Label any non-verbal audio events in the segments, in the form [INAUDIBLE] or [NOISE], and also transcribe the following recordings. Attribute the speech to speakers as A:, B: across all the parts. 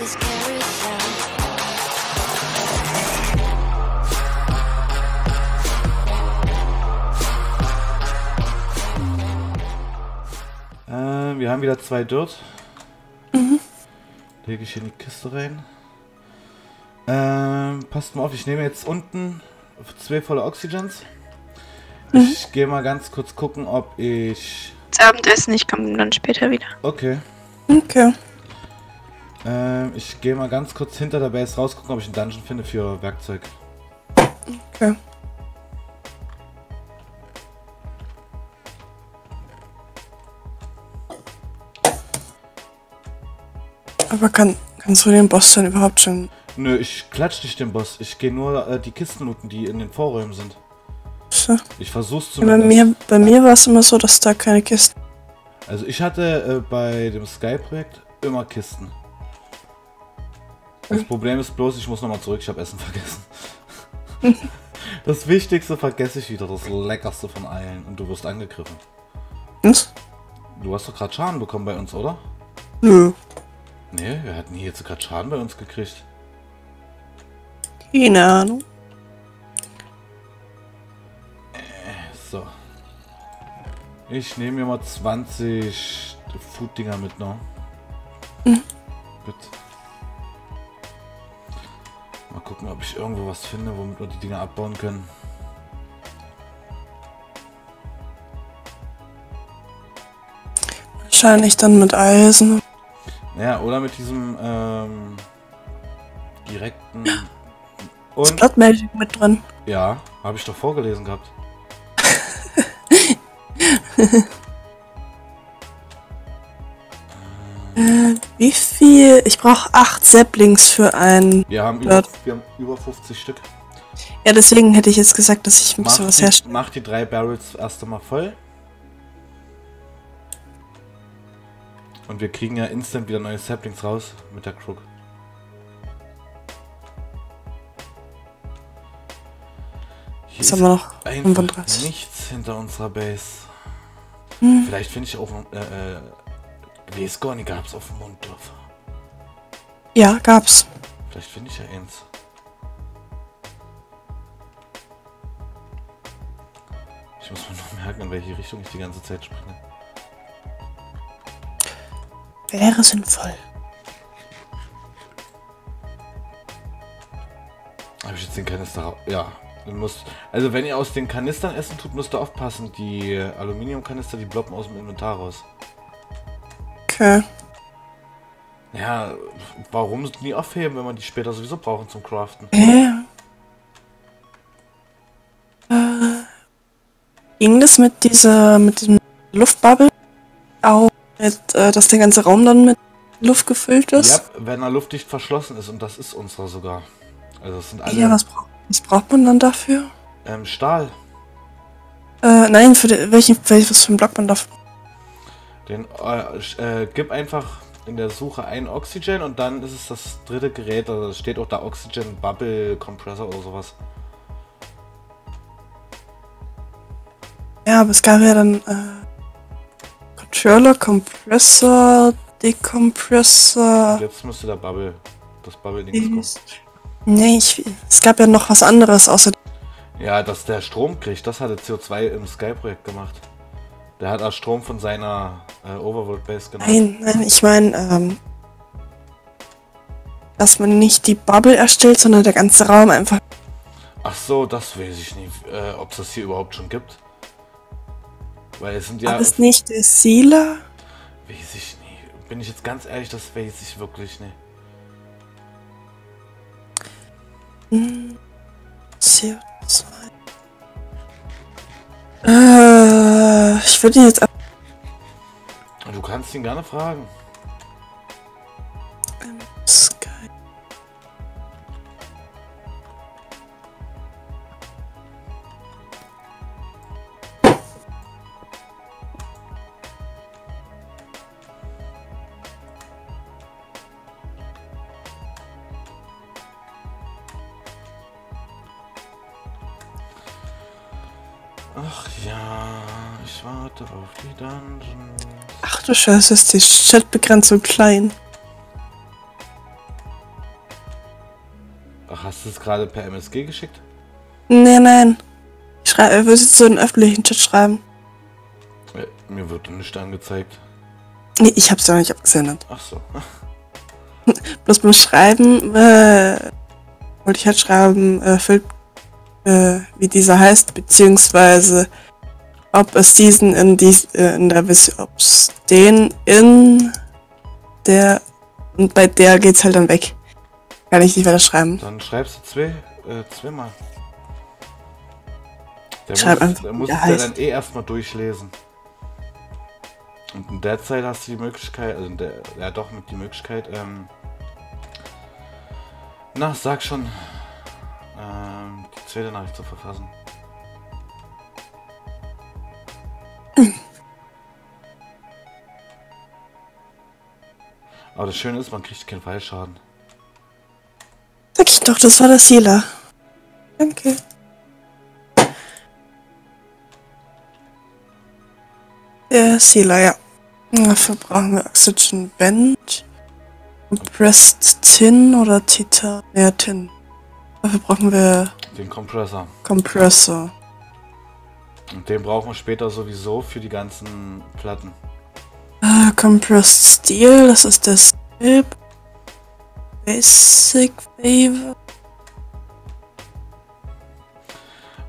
A: Äh, wir haben wieder zwei Dirt. Mhm. Lege ich in die Kiste rein. Ähm, passt mal auf, ich nehme jetzt unten zwei volle Oxygens.
B: Mhm.
A: Ich gehe mal ganz kurz gucken, ob ich.
B: Das Abendessen, ich komme dann später wieder.
A: Okay.
C: Okay.
A: Ähm, ich gehe mal ganz kurz hinter der Base raus, gucken, ob ich einen Dungeon finde für Werkzeug.
C: Okay. Aber kann, kannst du den Boss dann überhaupt schon...
A: Nö, ich klatsch nicht den Boss. Ich gehe nur äh, die Kisten looten, die in den Vorräumen sind.
C: So.
A: Ich versuch's
C: Bei
A: zumindest.
C: mir, bei mir war es immer so, dass da keine Kisten...
A: Also ich hatte äh, bei dem Sky-Projekt immer Kisten. Das Problem ist bloß, ich muss nochmal zurück, ich habe Essen vergessen. [LAUGHS] das Wichtigste vergesse ich wieder, das Leckerste von allen. Und du wirst angegriffen.
C: Was?
A: Du hast doch gerade Schaden bekommen bei uns, oder?
C: Nö.
A: Nee, wir hatten hier jetzt gerade Schaden bei uns gekriegt.
C: Keine Ahnung.
A: So. Ich nehme mir mal 20 Food-Dinger mit, ne? Gut. Mal gucken, ob ich irgendwo was finde, womit wir die Dinger abbauen können.
C: Wahrscheinlich dann mit Eisen.
A: Naja, oder mit diesem ähm, direkten. [CLEARS THROAT]
C: Ist
A: Und
C: Blood Magic mit drin.
A: ja, habe ich doch vorgelesen gehabt. [LAUGHS]
C: viel? Ich brauche acht Saplings für ein.
A: Wir haben über, wir haben über 50 Stück.
C: Ja, deswegen hätte ich jetzt gesagt, dass ich ein
A: Mach
C: bisschen was
A: die,
C: herstelle.
A: mach die drei Barrels erst einmal voll. Und wir kriegen ja instant wieder neue Saplings raus mit der Crook. Hier
C: Jetzt haben wir noch
A: einfach
C: 35.
A: nichts hinter unserer Base.
C: Hm.
A: Vielleicht finde ich auch äh, äh, Lesgorni gab es auf dem Monddorf.
C: Ja, gab's.
A: Vielleicht finde ich ja eins. Ich muss mir noch merken, in welche Richtung ich die ganze Zeit springe.
C: Wäre sinnvoll.
A: Habe ich jetzt den Kanister raus? Ja. Du musst, also wenn ihr aus den Kanistern essen tut, müsst ihr aufpassen. Die Aluminiumkanister, die bloppen aus dem Inventar raus.
C: Okay.
A: Ja, warum nie aufheben, wenn man die später sowieso brauchen zum Craften?
C: Ja. Äh, ging das mit dieser, mit diesem Luftbubble auch, mit, äh, dass der ganze Raum dann mit Luft gefüllt ist?
A: Ja, wenn er luftdicht verschlossen ist und das ist unserer sogar. Also es sind alle
C: Ja, was, brauch, was braucht man dann dafür?
A: ähm, Stahl.
C: Äh, nein, für den, welchen, welches für ein Block man dafür.
A: Den äh, äh, gib einfach in der Suche ein Oxygen und dann ist es das dritte Gerät. Also steht auch da Oxygen Bubble Compressor oder sowas.
C: Ja, aber es gab ja dann äh, Controller, Compressor, Decompressor.
A: Jetzt müsste der Bubble, das Bubble Dings kommen.
C: Nee, ich, es gab ja noch was anderes außer.
A: Ja, dass der Strom kriegt, das hatte CO2 im Sky-Projekt gemacht. Der hat auch Strom von seiner äh, Overworld Base genommen.
C: Nein, nein, ich meine, ähm, dass man nicht die Bubble erstellt, sondern der ganze Raum einfach.
A: Ach so, das weiß ich nicht, äh, ob es das hier überhaupt schon gibt. Weil es sind ja.
C: Alles nicht der Sealer?
A: Weiß ich nicht. Bin ich jetzt ganz ehrlich, das weiß ich wirklich nicht.
C: CO2. Äh, ich würde ihn jetzt.
A: Du kannst ihn gerne fragen.
C: Sky. Du Scheiße, ist die Chatbegrenzung klein.
A: Ach, hast du es gerade per MSG geschickt?
C: Nee, nein. Ich würde jetzt so einen öffentlichen Chat schreiben.
A: Mir wird nicht angezeigt.
C: Nee, ich hab's ja nicht abgesendet.
A: Ach so. [LAUGHS]
C: Bloß beim Schreiben, äh, wollte ich halt schreiben, äh, füllt, äh, wie dieser heißt, beziehungsweise ob es diesen in dies, äh, in der Version, ob es den in der, und bei der geht's halt dann weg. Kann ich nicht weiter schreiben.
A: Dann schreibst du zwei, äh, zweimal. Der
C: Schreib
A: muss,
C: einfach,
A: der muss
C: der
A: es ja
C: heißt.
A: dann eh erstmal durchlesen. Und in der Zeit hast du die Möglichkeit, also der, ja doch mit die Möglichkeit, ähm, na, sag schon, ähm, die zweite Nachricht zu verfassen. Aber das Schöne ist, man kriegt keinen Fallschaden.
C: Sag ich doch, das war der Sealer. Danke. Der Sealer, ja. Dafür brauchen wir Oxygen Band, Compressed Tin oder Titan. Ja, Tin. Dafür brauchen wir
A: Den Kompressor.
C: Compressor.
A: Und den brauchen wir später sowieso für die ganzen Platten.
C: Compressed Steel, das ist der Skip. Basic Favor.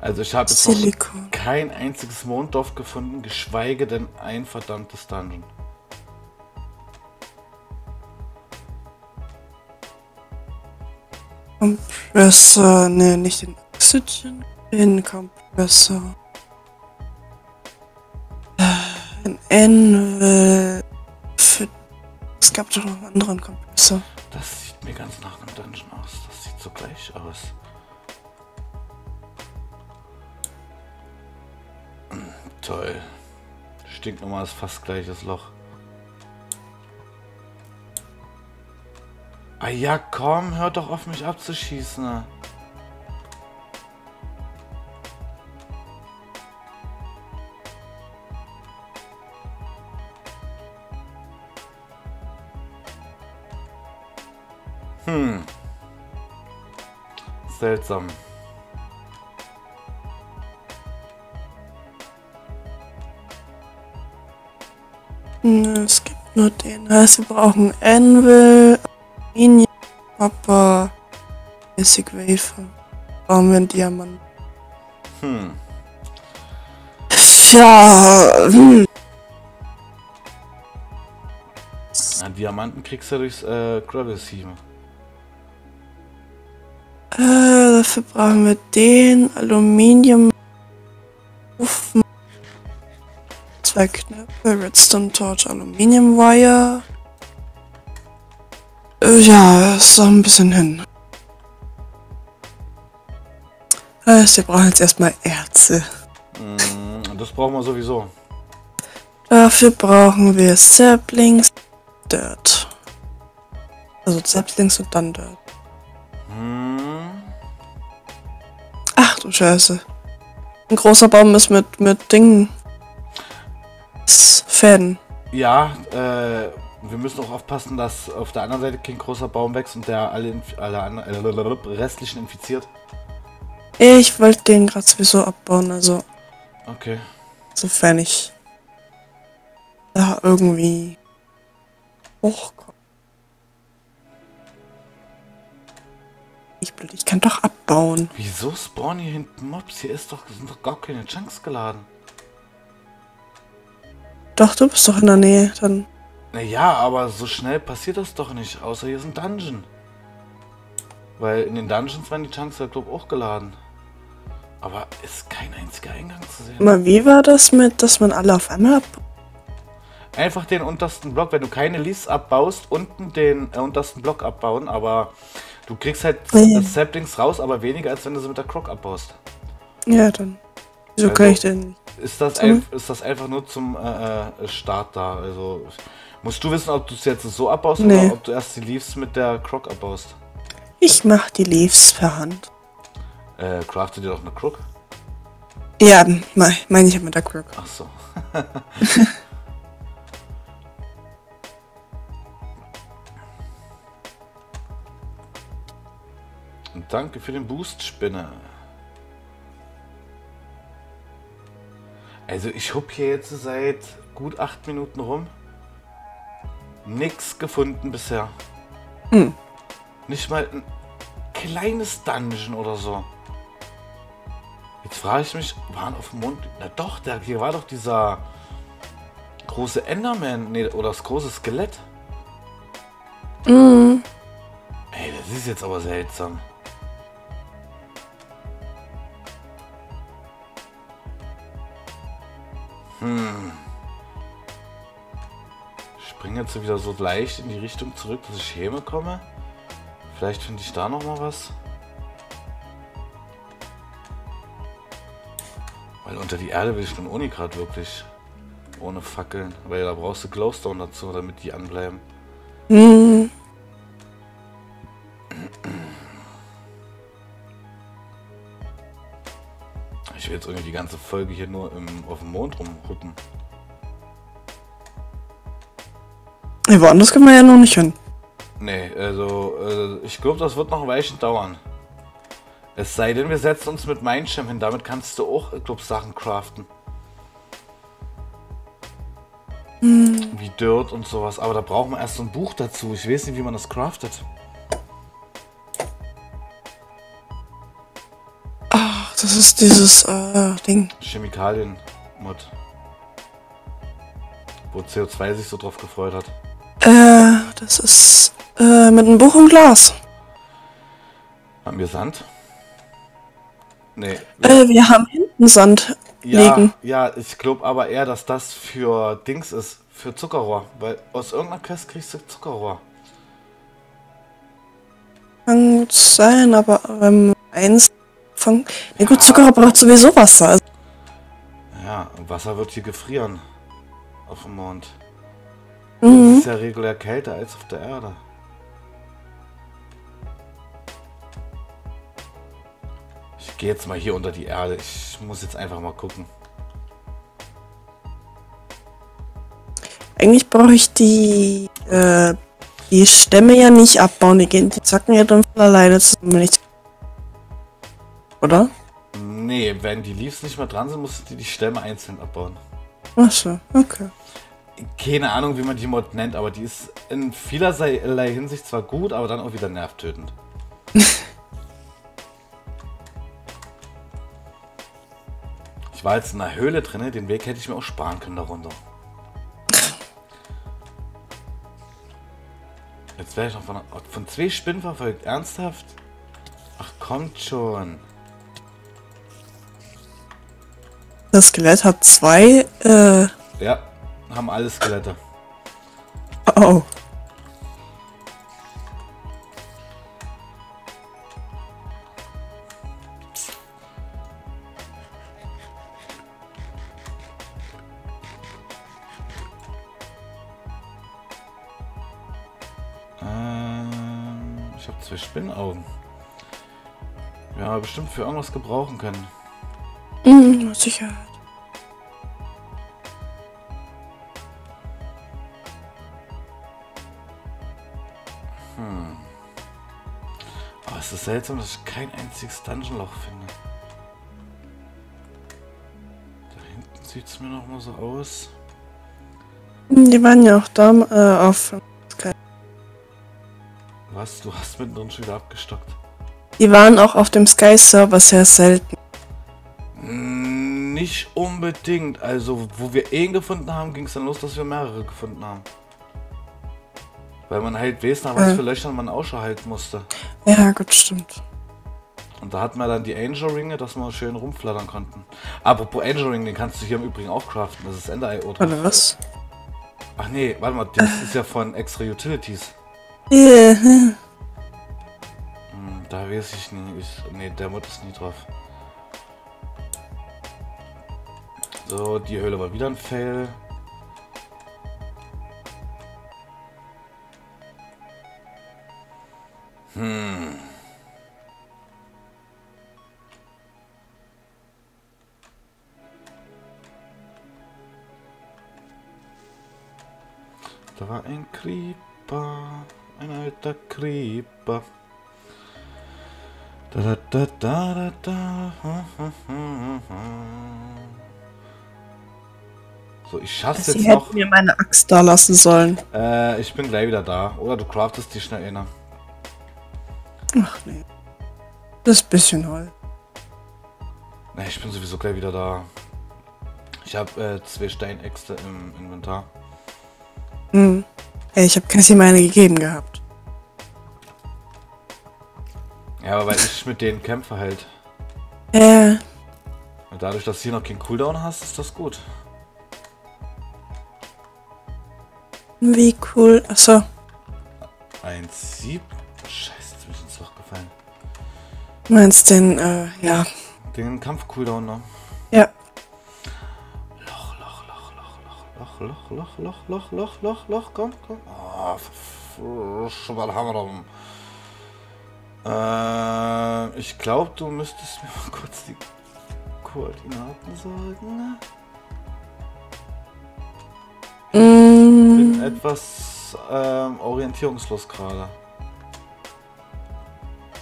A: Also ich habe jetzt noch kein einziges Monddorf gefunden, geschweige denn ein verdammtes Dungeon.
C: Compressor, ne, nicht den Oxygen, den Compressor. Äh, Ein N, für, es gab doch noch einen anderen Kompressor.
A: Das sieht mir ganz nach einem Dungeon aus. Das sieht so gleich aus. Hm, Toll. Stinknormal ist fast gleiches Loch. Ah ja, komm, hör doch auf mich abzuschießen. Seltsam.
C: Ne, es gibt nur den. Wir brauchen Anvil, Aluminium, Copper, Basic Wafer. Brauchen wir einen Diamant.
A: Hm.
C: Ja, hm.
A: Ja, Diamanten kriegst du durchs äh, Gravel
C: dafür brauchen wir den Aluminium. Zwei Knöpfe, Redstone Torch, Aluminium Wire. Ja, ist noch ein bisschen hin. Heißt, wir brauchen jetzt erstmal Erze.
A: Mm, das brauchen wir sowieso.
C: Dafür brauchen wir Saplings, Dirt. Also Saplings und dann Dirt. Scheiße. Ein großer Baum ist mit, mit Dingen. Fäden.
A: Ja, äh, wir müssen auch aufpassen, dass auf der anderen Seite kein großer Baum wächst und der alle, alle anderen, äh, restlichen infiziert.
C: Ich wollte den gerade sowieso abbauen, also
A: Okay.
C: sofern ich da irgendwie hochkomme. Ich blöd, ich kann doch abbauen.
A: Wieso spawnen hier hinten Mobs? Hier ist doch, sind doch gar keine Chunks geladen.
C: Doch, du bist doch in der Nähe, dann.
A: Naja, aber so schnell passiert das doch nicht, außer hier ist ein Dungeon. Weil in den Dungeons waren die Chunks ja, glaub auch geladen. Aber ist kein einziger Eingang zu sehen.
C: Mal, wie war das mit, dass man alle auf einmal ab.
A: Einfach den untersten Block, wenn du keine Leaves abbaust, unten den äh, untersten Block abbauen, aber du kriegst halt das Saplings raus, aber weniger als wenn du sie mit der Croc abbaust.
C: Ja, dann. Wieso
A: Also-
C: kann ich denn.
A: Ist das, ist das einfach nur zum äh, äh, Start da? Also musst du wissen, ob du es jetzt so abbaust
C: Nee.
A: oder ob du erst die Leaves mit der Croc abbaust.
C: Ich mach die Leaves per Hand.
A: Äh, craftet dir doch eine Croc?
C: Ja, meine mein ich mit der Crook.
A: Ach so. [LAUGHS] [LAUGHS] Und danke für den Boost, Spinne. Also ich hub hier jetzt seit gut acht Minuten rum. Nix gefunden bisher.
C: Hm.
A: Nicht mal ein kleines Dungeon oder so. Jetzt frage ich mich, waren auf dem Mond. Na doch, da hier war doch dieser große Enderman. Nee, oder das große Skelett.
C: Mhm.
A: Ey, das ist jetzt aber seltsam. Hm. Ich springe jetzt wieder so leicht in die Richtung zurück, dass ich Häme komme. Vielleicht finde ich da noch mal was. Weil unter die Erde will ich nun Uni gerade wirklich. Ohne Fackeln. Weil da brauchst du Glowstone dazu, damit die anbleiben.
C: Mhm.
A: Will jetzt irgendwie die ganze Folge hier nur im, auf dem Mond rumhuppen.
C: Ja, woanders können wir ja noch nicht hin.
A: Nee, also äh, ich glaube, das wird noch ein Weilchen dauern. Es sei denn, wir setzen uns mit Mindsham hin. Damit kannst du auch, ich glaube, Sachen craften. Wie Dirt und sowas. Aber da brauchen wir erst so ein Buch dazu. Ich weiß nicht, wie man das craftet.
C: Das ist dieses äh, Ding.
A: Chemikalien-Mod. Wo CO2 sich so drauf gefreut hat.
C: Äh, das ist äh, mit einem Buch und Glas.
A: Haben wir Sand? Nee.
C: Äh, wir haben hinten Sand
A: Ja,
C: liegen.
A: ja, ich glaube aber eher, dass das für Dings ist, für Zuckerrohr. Weil aus irgendeiner Quest kriegst du Zuckerrohr.
C: Kann gut sein, aber wenn man eins von. Ja gut, Zucker braucht sowieso Wasser. Also,
A: Ja, Wasser wird hier gefrieren. Auf dem Mond.
C: mhm.
A: Es ist ja regulär kälter als auf der Erde. Ich gehe jetzt mal hier unter die Erde. Ich muss jetzt einfach mal gucken.
C: Eigentlich brauche ich die, äh, die Stämme ja nicht abbauen. Die, gehen, die zacken ja dann von alleine zusammen. wenn ich- Oder?
A: Nee, wenn die Leaves nicht mehr dran sind, musst du die Stämme einzeln abbauen.
C: Achso, okay.
A: Keine Ahnung, wie man die Mod nennt, aber die ist in vielerlei Hinsicht zwar gut, aber dann auch wieder nervtötend. [LAUGHS] ich war jetzt in einer Höhle drin, den Weg hätte ich mir auch sparen können darunter. [LAUGHS] Jetzt wäre ich noch von, von zwei Spinnen verfolgt. Ernsthaft? Ach, kommt schon.
C: Das Skelett hat zwei, äh,
A: Ja, haben alle Skelette.
C: oh.
A: Ähm, ich habe zwei Spinnenaugen. Ja, bestimmt für irgendwas gebrauchen können.
C: Mhm, mit
A: es seltsam, dass ich kein einziges Dungeon-Loch finde. Da hinten sieht es mir noch mal so aus.
C: Die waren ja auch da, äh, auf.
A: Was? Du hast mittendrin schon wieder abgestockt.
C: Die waren auch auf dem Sky-Server sehr selten.
A: Mm, Nicht unbedingt. Also, wo wir einen gefunden haben, ging es dann los, dass wir mehrere gefunden haben. Weil man halt weiß, nach was für Löchern man Ausschau halten musste.
C: Ja, gut, stimmt.
A: Und da hatten wir dann die Angel Ringe, dass wir schön rumflattern konnten. Apropos Angel Ring, den kannst du hier im Übrigen auch craften. Das ist Ender-IO drauf.
C: Oder was?
A: Ach nee, warte mal, das ist ja von Extra Utilities.
C: Yeah.
A: Hm, da weiß ich nie. Ich, nee, der Mod ist nie drauf. So, die Höhle war wieder ein Fail. Hm. Da war ein Creeper, ein alter Creeper. Da, da, da, da, da, da. Hm, hm. So, ich schaff's
C: Sie
A: jetzt noch.
C: hätten mir meine Axt da lassen sollen.
A: Äh, ich bin gleich wieder da. Oder du craftest die schnell inne.
C: Das ist ein bisschen Holz.
A: Ne, ich bin sowieso gleich wieder da. Ich habe äh, zwei Steinäxte im Inventar.
C: Hm. Ey, ich habe Cassie meine gegeben gehabt.
A: Ja, aber weil ich mit denen kämpfe halt.
C: Äh,
A: Und dadurch, dass du hier noch keinen Cooldown hast, ist das gut.
C: wie cool. Achso.
A: Ein Sieb.
C: Du meinst den, äh, ja.
A: Den Kampf-Cooldown noch.
C: Ja.
A: Loch, Loch, Loch, Loch, Loch, Loch, Loch, Loch, Loch, Loch, Loch, Loch, komm, komm. Ah, schon mal Hammer drum. Äh, ich glaube, du müsstest mir mal kurz die Koordinaten sagen. Bin
C: Mm,
A: etwas ähm, orientierungslos gerade.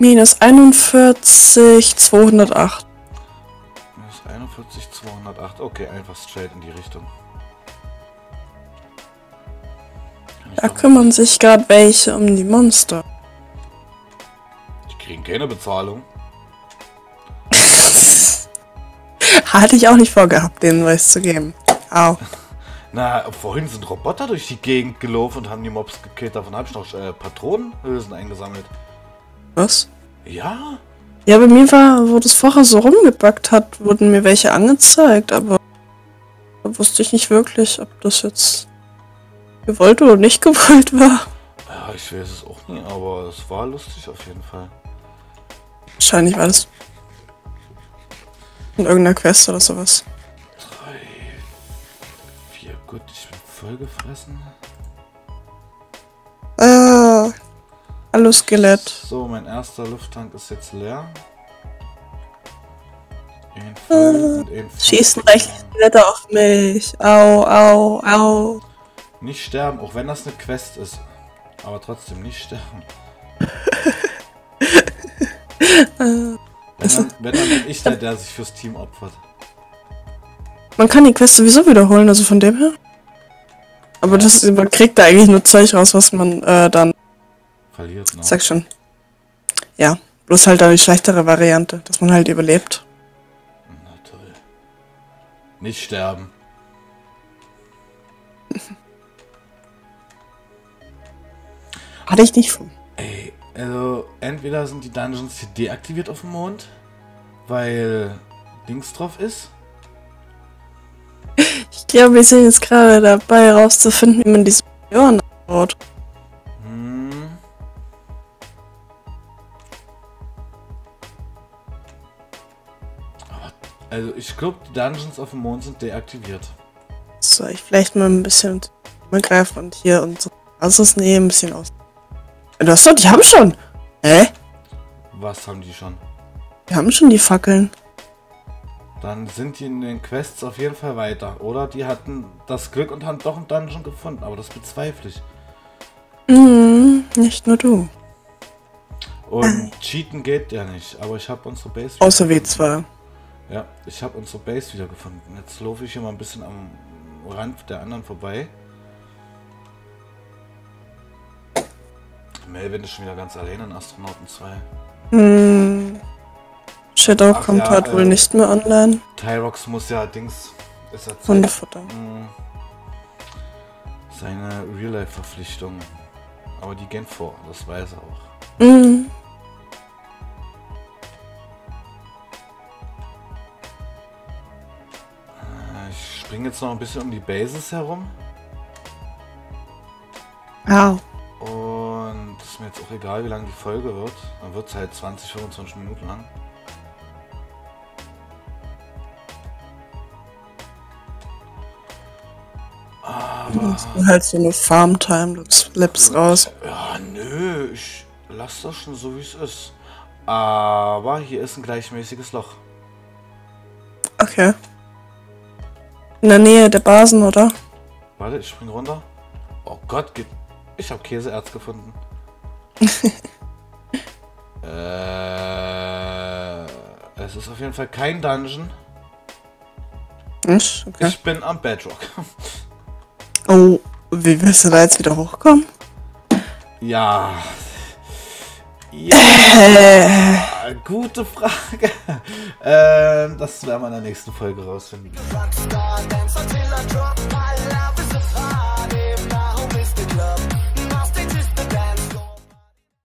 C: Minus 41, 208.
A: Minus 41, 208. Okay, einfach straight in die Richtung.
C: Da kümmern sich gerade welche um die Monster.
A: Die kriegen keine Bezahlung. [LAUGHS]
C: Hatte ich auch nicht vorgehabt, denen was zu geben. Au. [LAUGHS]
A: Na, vorhin sind Roboter durch die Gegend gelaufen und haben die Mobs gekillt. Davon habe ich noch äh, Patronenhülsen eingesammelt.
C: Was?
A: Ja?
C: Ja, bei mir war, wo das vorher so rumgebackt hat, wurden mir welche angezeigt, aber da wusste ich nicht wirklich, ob das jetzt gewollt oder nicht [LAUGHS] gewollt war.
A: Ja, ich weiß es auch nie, aber es war lustig auf jeden Fall.
C: Wahrscheinlich war das in irgendeiner Quest oder sowas.
A: Drei, vier, gut, ich bin voll gefressen.
C: Hallo Skelett.
A: So, mein erster Lufttank ist jetzt leer. Voll.
C: Schießen reichlich Skelette auf mich. Au, au, au.
A: Nicht sterben, auch wenn das eine Quest ist. Aber trotzdem nicht sterben. wenn, [LAUGHS] dann, wenn dann bin ich der, der sich fürs Team opfert.
C: Man kann die Quest sowieso wiederholen, also von dem her. Aber das, man kriegt da eigentlich nur Zeug raus, was man äh, dann,
A: Verliert, ne?
C: sag schon. Ja, bloß halt die schlechtere Variante, dass man halt überlebt.
A: Na toll. Nicht sterben. [LAUGHS]
C: Hatte ich nicht von.
A: Ey, also entweder sind die Dungeons hier deaktiviert auf dem Mond, weil Dings drauf ist.
C: Ich glaube, wir sind jetzt gerade dabei, herauszufinden, wie man diese Millionen baut.
A: Also ich glaube, die Dungeons auf dem Mond sind deaktiviert.
C: Soll ich vielleicht mal ein bisschen mal greifen und hier und so. Also es nee, ein bisschen aus. Du hast doch, die haben schon. Hä?
A: Was haben die schon?
C: Die haben schon die Fackeln.
A: Dann sind die in den Quests auf jeden Fall weiter. Oder die hatten das Glück und haben doch einen Dungeon gefunden, aber das bezweifle ich.
C: Mhm, nicht nur du.
A: Und cheaten geht ja nicht, aber ich habe unsere Base.
C: Außer
A: wieder
C: W2.
A: Ja, ich habe unsere Base wieder gefunden. Jetzt laufe ich hier mal ein bisschen am Rand der anderen vorbei. Melvin ist schon wieder ganz alleine in Astronauten 2.
C: Hm. Shadow
A: Ach
C: kommt
A: ja,
C: halt wohl
A: äh,
C: nicht mehr online.
A: Tyrox muss ja Dings. Ist er
C: Hundefutter.
A: mh, seine Real-Life-Verpflichtungen. Aber die gehen vor, das weiß er auch.
C: Mhm.
A: Jetzt noch ein bisschen um die Bases herum.
C: Au.
A: Und ist mir jetzt auch egal, wie lang die Folge wird. Dann wird es halt 20, 25 Minuten lang. Aber,
C: Halt so eine Farmtime, du slips raus.
A: ja, nö, ich lasse das schon so, wie es ist. Aber hier ist ein gleichmäßiges Loch.
C: Okay. In der Nähe der Basen, oder?
A: Warte, ich spring runter. Oh Gott. Ich habe Käseerz gefunden. [LAUGHS] äh. ist auf jeden Fall kein Dungeon.
C: Nicht? Okay.
A: Ich bin am Bedrock. [LAUGHS]
C: Oh, wie willst du da jetzt wieder hochkommen?
A: Ja. [LAUGHS] Ja, Gute Frage. [LAUGHS] Ähm, das werden wir in der nächsten Folge rausfinden.